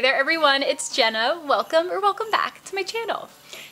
Hey there everyone, it's Jenna. Welcome or welcome back to my channel.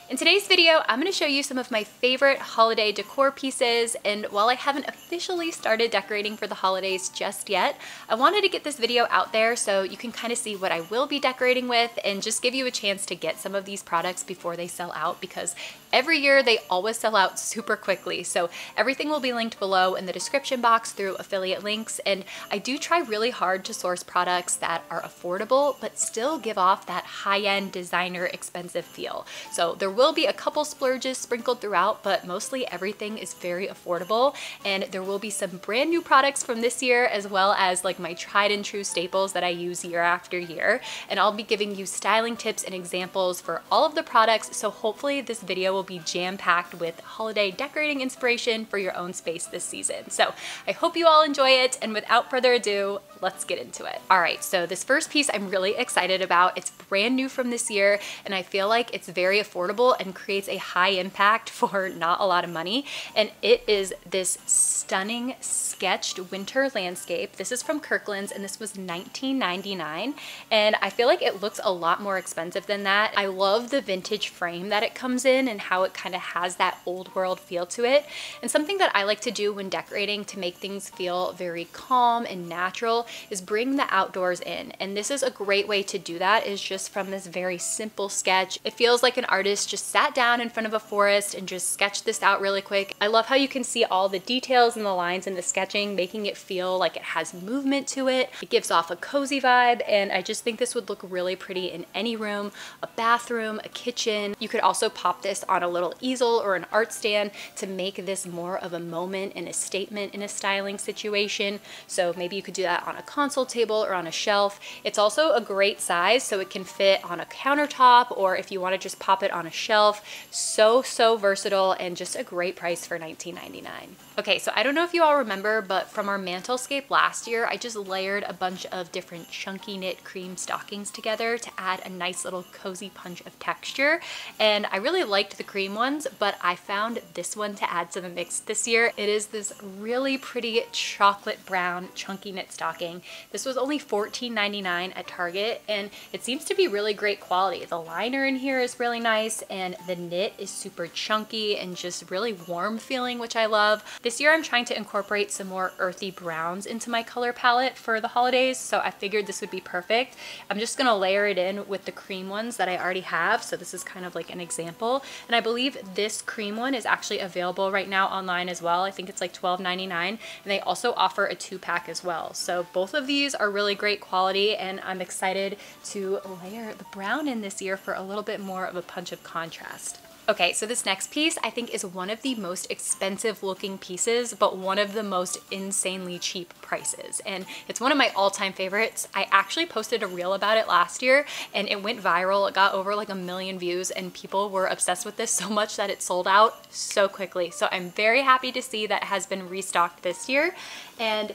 In today's video, I'm going to show you some of my favorite holiday decor pieces, and while I haven't officially started decorating for the holidays just yet, I wanted to get this video out there so you can kind of see what I will be decorating with and just give you a chance to get some of these products before they sell out because every year they always sell out super quickly. So everything will be linked below in the description box through affiliate links, and I do try really hard to source products that are affordable but still give off that high-end designer expensive feel. So there will be a couple splurges sprinkled throughout, but mostly everything is very affordable. And there will be some brand new products from this year, as well as like my tried and true staples that I use year after year. And I'll be giving you styling tips and examples for all of the products. So hopefully this video will be jam-packed with holiday decorating inspiration for your own space this season. So I hope you all enjoy it. And without further ado, let's get into it. All right, so this first piece I'm really excited about. It's brand new from this year, and I feel like it's very affordable and creates a high impact for not a lot of money. And it is this stunning sketched winter landscape. This is from Kirkland's and this was $19.99. And I feel like it looks a lot more expensive than that. I love the vintage frame that it comes in and how it kind of has that old world feel to it. And something that I like to do when decorating to make things feel very calm and natural is bring the outdoors in. And this is a great way to do that is just from this very simple sketch. It feels like an artist just sat down in front of a forest and just sketched this out really quick. I love how you can see all the details and the lines in the sketching, making it feel like it has movement to it. It gives off a cozy vibe, and I just think this would look really pretty in any room, a bathroom, a kitchen. You could also pop this on a little easel or an art stand to make this more of a moment and a statement in a styling situation. So maybe you could do that on a console table or on a shelf. It's also a great size, so it can fit on a countertop, or if you want to just pop it on a shelf. So, so versatile and just a great price for $19.99. Okay, so I don't know if you all remember, but from our Mantelscape last year, I just layered a bunch of different chunky knit cream stockings together to add a nice little cozy punch of texture. And I really liked the cream ones, but I found this one to add to the mix this year. It is this really pretty chocolate brown chunky knit stocking. This was only $14.99 at Target, and it seems to be really great quality. The liner in here is really nice, and the knit is super chunky and just really warm feeling, which I love. This year I'm trying to incorporate some more earthy browns into my color palette for the holidays, so I figured this would be perfect. I'm just gonna layer it in with the cream ones that I already have, so this is kind of like an example. And I believe this cream one is actually available right now online as well. I think it's like $12.99, and they also offer a two pack as well. So both of these are really great quality, and I'm excited to layer the brown in this year for a little bit more of a punch of contrast. Okay, so this next piece I think is one of the most expensive looking pieces, but one of the most insanely cheap prices. And it's one of my all-time favorites. I actually posted a reel about it last year and it went viral. It got over like a million views and people were obsessed with this so much that it sold out so quickly. So I'm very happy to see that it has been restocked this year. And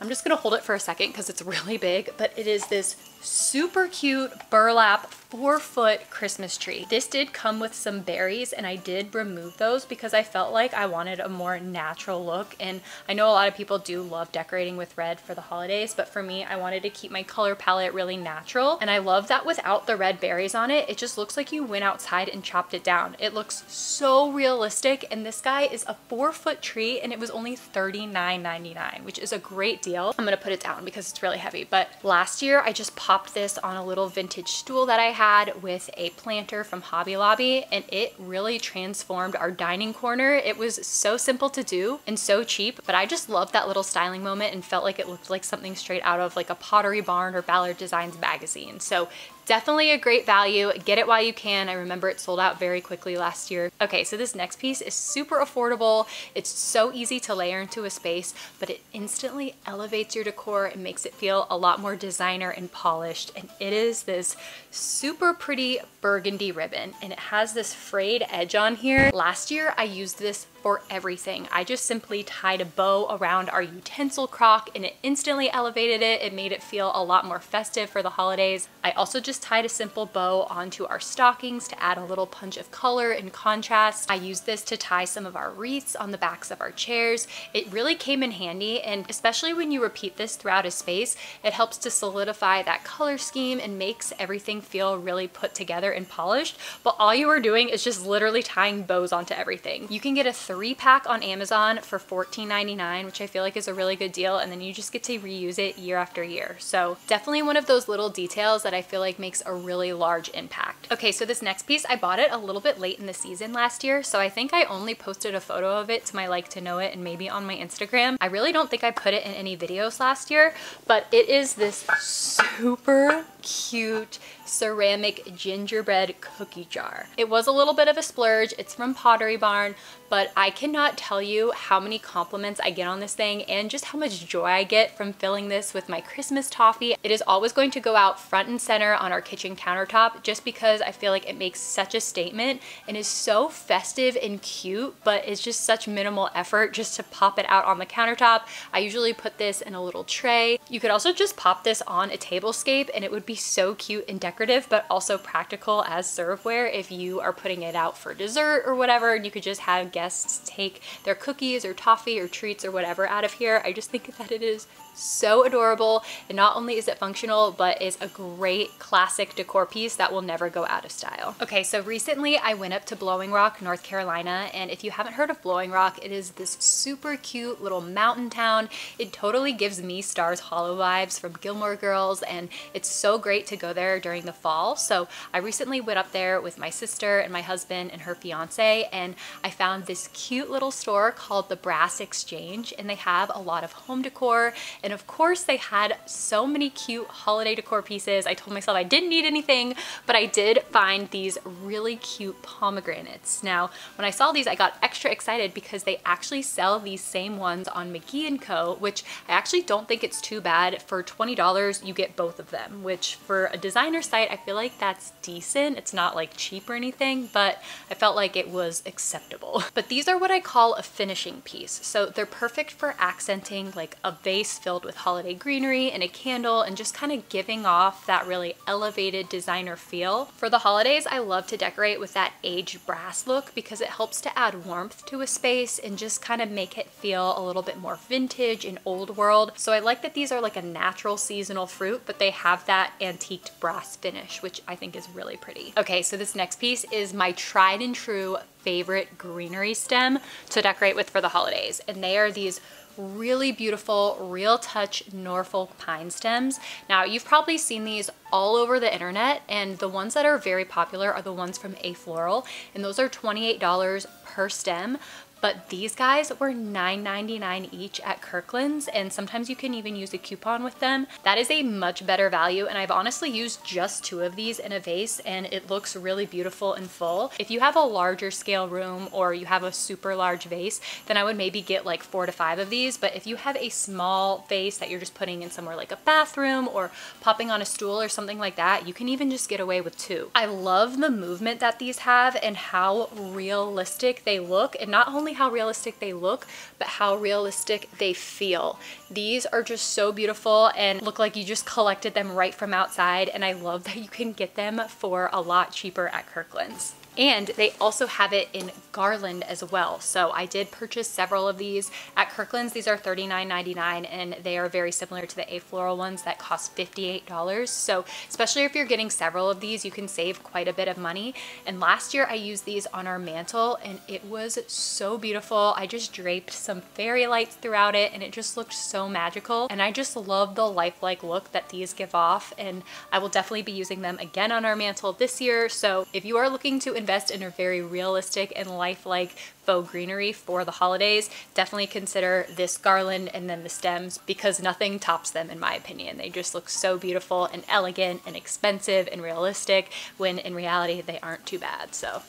I'm just gonna hold it for a second because it's really big, but it is this super cute burlap four foot Christmas tree. This did come with some berries and I did remove those because I felt like I wanted a more natural look. And I know a lot of people do love decorating with red for the holidays, but for me, I wanted to keep my color palette really natural. And I love that without the red berries on it, it just looks like you went outside and chopped it down. It looks so realistic. And this guy is a four foot tree and it was only $39.99, which is a great deal. I'm gonna put it down because it's really heavy. But last year I just popped popped this on a little vintage stool that I had with a planter from Hobby Lobby and it really transformed our dining corner. It was so simple to do and so cheap, but I just loved that little styling moment and felt like it looked like something straight out of like a Pottery Barn or Ballard Designs magazine. So Definitely a great value. Get it while you can. I remember it sold out very quickly last year. Okay, so this next piece is super affordable. It's so easy to layer into a space, but it instantly elevates your decor and makes it feel a lot more designer and polished. And it is this super pretty burgundy ribbon and it has this frayed edge on here. Last year I used this for everything. I just simply tied a bow around our utensil crock and it instantly elevated it. It made it feel a lot more festive for the holidays. I also just just tied a simple bow onto our stockings to add a little punch of color and contrast. I used this to tie some of our wreaths on the backs of our chairs. It really came in handy and especially when you repeat this throughout a space, it helps to solidify that color scheme and makes everything feel really put together and polished. But all you are doing is just literally tying bows onto everything. You can get a three pack on Amazon for $14.99, which I feel like is a really good deal. And then you just get to reuse it year after year. So definitely one of those little details that I feel like makes a really large impact. Okay, so this next piece, I bought it a little bit late in the season last year. So I think I only posted a photo of it to my like to know it and maybe on my Instagram. I really don't think I put it in any videos last year, but it is this super cute ceramic gingerbread cookie jar. It was a little bit of a splurge. It's from Pottery Barn, but I cannot tell you how many compliments I get on this thing and just how much joy I get from filling this with my Christmas toffee. It is always going to go out front and center on our kitchen countertop just because I feel like it makes such a statement and is so festive and cute, but it's just such minimal effort just to pop it out on the countertop. I usually put this in a little tray. You could also just pop this on a table scape and it would be so cute and decorative, but also practical as serveware if you are putting it out for dessert or whatever, and you could just have guests take their cookies or toffee or treats or whatever out of here. I just think that it is so adorable and not only is it functional but is a great classic decor piece that will never go out of style. Okay so recently I went up to Blowing Rock, North Carolina and if you haven't heard of Blowing Rock it is this super cute little mountain town. It totally gives me Stars Hollow vibes from Gilmore Girls and it's so great to go there during the fall so I recently went up there with my sister and my husband and her fiance and I found this cute little store called the Brass Exchange and they have a lot of home decor and of course they had so many cute holiday decor pieces. I told myself I didn't need anything, but I did find these really cute pomegranates. Now, when I saw these, I got extra excited because they actually sell these same ones on McGee & Co., which I actually don't think it's too bad. For $20, you get both of them, which for a designer site, I feel like that's decent. It's not like cheap or anything, but I felt like it was acceptable. But these are what I call a finishing piece. So they're perfect for accenting like a vase filled with holiday greenery and a candle and just kind of giving off that really elevated designer feel. For the holidays, I love to decorate with that aged brass look because it helps to add warmth to a space and just kind of make it feel a little bit more vintage and old world. So I like that these are like a natural seasonal fruit, but they have that antiqued brass finish, which I think is really pretty. Okay, so this next piece is my tried and true favorite greenery stem to decorate with for the holidays. And they are these really beautiful real touch Norfolk pine stems. Now you've probably seen these all over the internet and the ones that are very popular are the ones from Afloral and those are $28 per stem but these guys were $9.99 each at Kirkland's and sometimes you can even use a coupon with them. That is a much better value and I've honestly used just two of these in a vase and it looks really beautiful and full. If you have a larger scale room or you have a super large vase, then I would maybe get like four to five of these. But if you have a small vase that you're just putting in somewhere like a bathroom or popping on a stool or something like that, you can even just get away with two. I love the movement that these have and how realistic they look and not only only how realistic they look, but how realistic they feel. These are just so beautiful and look like you just collected them right from outside. And I love that you can get them for a lot cheaper at Kirkland's. And they also have it in garland as well. So I did purchase several of these at Kirkland's. These are $39.99 and they are very similar to the Afloral ones that cost $58. So especially if you're getting several of these, you can save quite a bit of money. And last year I used these on our mantle and it was so beautiful. I just draped some fairy lights throughout it and it just looked so magical. And I just love the lifelike look that these give off and I will definitely be using them again on our mantle this year. So if you are looking to invest in a very realistic and lifelike faux greenery for the holidays, definitely consider this garland and then the stems because nothing tops them in my opinion. They just look so beautiful and elegant and expensive and realistic when in reality they aren't too bad. So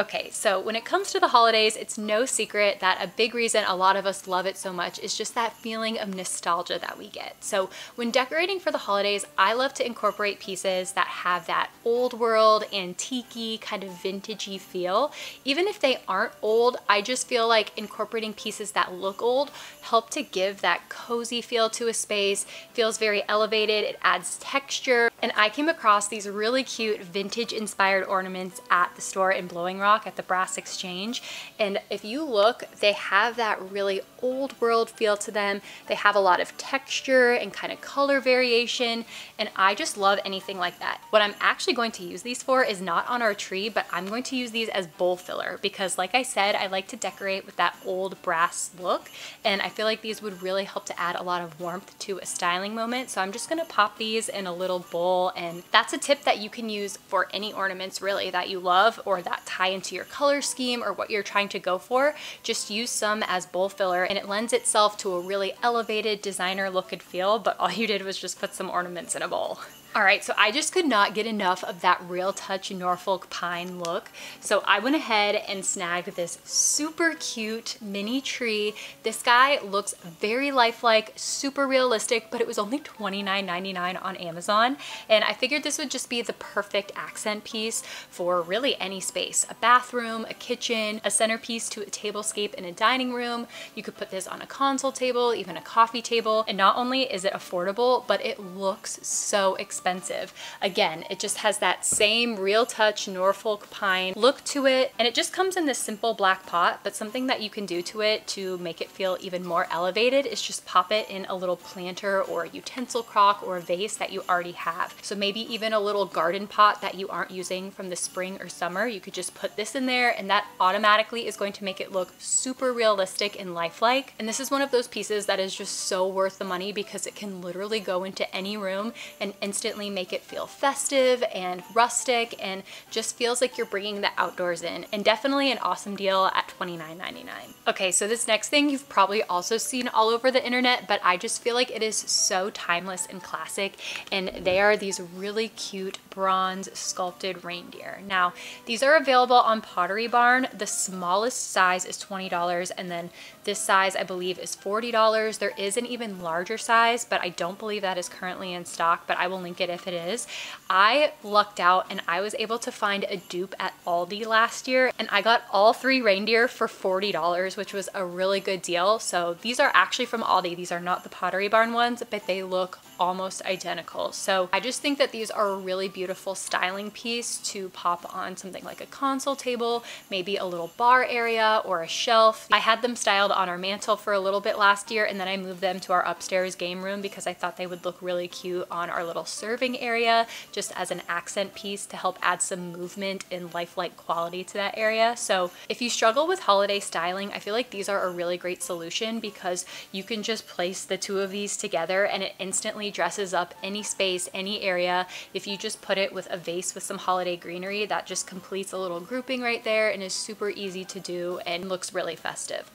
Okay, so when it comes to the holidays, it's no secret that a big reason a lot of us love it so much is just that feeling of nostalgia that we get. So when decorating for the holidays, I love to incorporate pieces that have that old world, antique kind of vintagey feel. Even if they aren't old, I just feel like incorporating pieces that look old help to give that cozy feel to a space, feels very elevated, it adds texture. And I came across these really cute vintage inspired ornaments at the store in Blowing Rock Rock at the Brass Exchange. And if you look, they have that really old world feel to them. They have a lot of texture and kind of color variation. And I just love anything like that. What I'm actually going to use these for is not on our tree, but I'm going to use these as bowl filler because like I said, I like to decorate with that old brass look. And I feel like these would really help to add a lot of warmth to a styling moment. So I'm just gonna pop these in a little bowl. And that's a tip that you can use for any ornaments really that you love or that tie into your color scheme or what you're trying to go for, just use some as bowl filler and it lends itself to a really elevated designer look and feel, but all you did was just put some ornaments in a bowl. All right, so I just could not get enough of that Real Touch Norfolk Pine look. So I went ahead and snagged this super cute mini tree. This guy looks very lifelike, super realistic, but it was only $29.99 on Amazon. And I figured this would just be the perfect accent piece for really any space. A bathroom, a kitchen, a centerpiece to a tablescape in a dining room. You could put this on a console table, even a coffee table. And not only is it affordable, but it looks so expensive expensive. Again, it just has that same Real Touch Norfolk Pine look to it. And it just comes in this simple black pot, but something that you can do to it to make it feel even more elevated is just pop it in a little planter or utensil crock or a vase that you already have. So maybe even a little garden pot that you aren't using from the spring or summer, you could just put this in there and that automatically is going to make it look super realistic and lifelike. And this is one of those pieces that is just so worth the money because it can literally go into any room and instantly instantly make it feel festive and rustic and just feels like you're bringing the outdoors in and definitely an awesome deal at $29.99. Okay, so this next thing you've probably also seen all over the internet, but I just feel like it is so timeless and classic and they are these really cute bronze sculpted reindeer. Now, these are available on Pottery Barn. The smallest size is $20 and then this size I believe is $40. There is an even larger size, but I don't believe that is currently in stock, but I will link it if it is. I lucked out and I was able to find a dupe at Aldi last year and I got all three reindeer for $40, which was a really good deal. So these are actually from Aldi. These are not the Pottery Barn ones, but they look almost identical. So I just think that these are a really beautiful styling piece to pop on something like a console table, maybe a little bar area or a shelf. I had them styled on our mantle for a little bit last year and then I moved them to our upstairs game room because I thought they would look really cute on our little serving area just as an accent piece to help add some movement and lifelike quality to that area. So if you struggle with holiday styling, I feel like these are a really great solution because you can just place the two of these together and it instantly dresses up any space, any area. If you just put it with a vase with some holiday greenery, that just completes a little grouping right there and is super easy to do and looks really festive.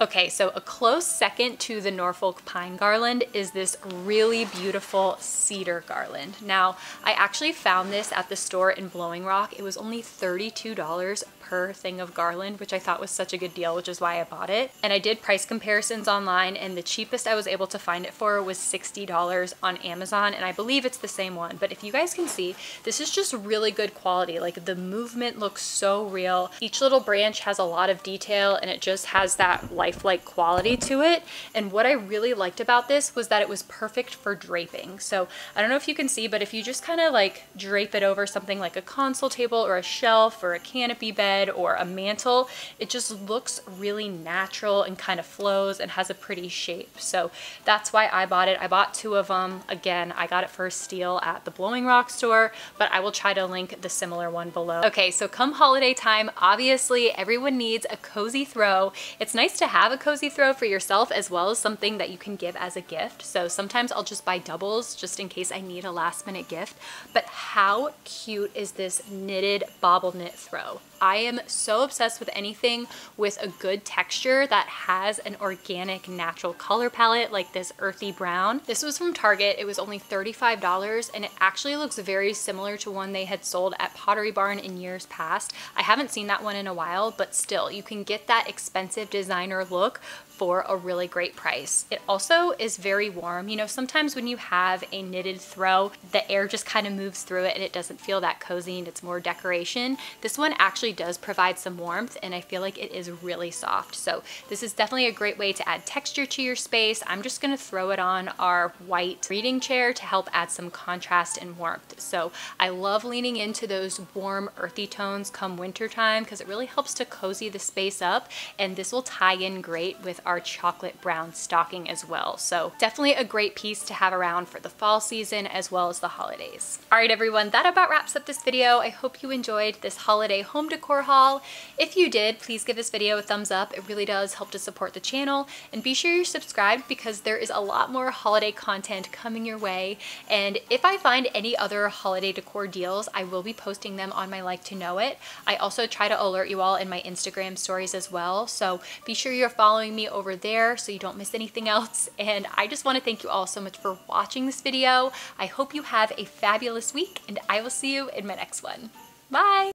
Okay, so a close second to the Norfolk pine garland is this really beautiful cedar garland. Now, I actually found this at the store in Blowing Rock. It was only $32 per thing of garland, which I thought was such a good deal, which is why I bought it. And I did price comparisons online and the cheapest I was able to find it for was $60 on Amazon. And I believe it's the same one. But if you guys can see, this is just really good quality. Like the movement looks so real. Each little branch has a lot of detail and it just has that lifelike quality to it. And what I really liked about this was that it was perfect for draping. So I don't know if you can see, but if you just kind of like drape it over something like a console table or a shelf or a canopy bed, or a mantle, it just looks really natural and kind of flows and has a pretty shape. So that's why I bought it. I bought two of them. Again, I got it for a steal at the Blowing Rock store, but I will try to link the similar one below. Okay, so come holiday time, obviously everyone needs a cozy throw. It's nice to have a cozy throw for yourself as well as something that you can give as a gift. So sometimes I'll just buy doubles just in case I need a last minute gift. But how cute is this knitted bobble knit throw? I am so obsessed with anything with a good texture that has an organic natural color palette like this earthy brown. This was from Target. It was only $35 and it actually looks very similar to one they had sold at Pottery Barn in years past. I haven't seen that one in a while, but still you can get that expensive designer look for a really great price. It also is very warm. You know, sometimes when you have a knitted throw, the air just kind of moves through it and it doesn't feel that cozy and it's more decoration. This one actually does provide some warmth and I feel like it is really soft. So this is definitely a great way to add texture to your space. I'm just gonna throw it on our white reading chair to help add some contrast and warmth. So I love leaning into those warm earthy tones come winter time because it really helps to cozy the space up and this will tie in great with our chocolate brown stocking as well. So definitely a great piece to have around for the fall season as well as the holidays. All right, everyone, that about wraps up this video. I hope you enjoyed this holiday home decor haul. If you did, please give this video a thumbs up. It really does help to support the channel. And be sure you're subscribed because there is a lot more holiday content coming your way. And if I find any other holiday decor deals, I will be posting them on my Like to Know It. I also try to alert you all in my Instagram stories as well. So be sure you're following me over there so you don't miss anything else. And I just want to thank you all so much for watching this video. I hope you have a fabulous week and I will see you in my next one. Bye!